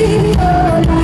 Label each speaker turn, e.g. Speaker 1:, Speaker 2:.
Speaker 1: be alive.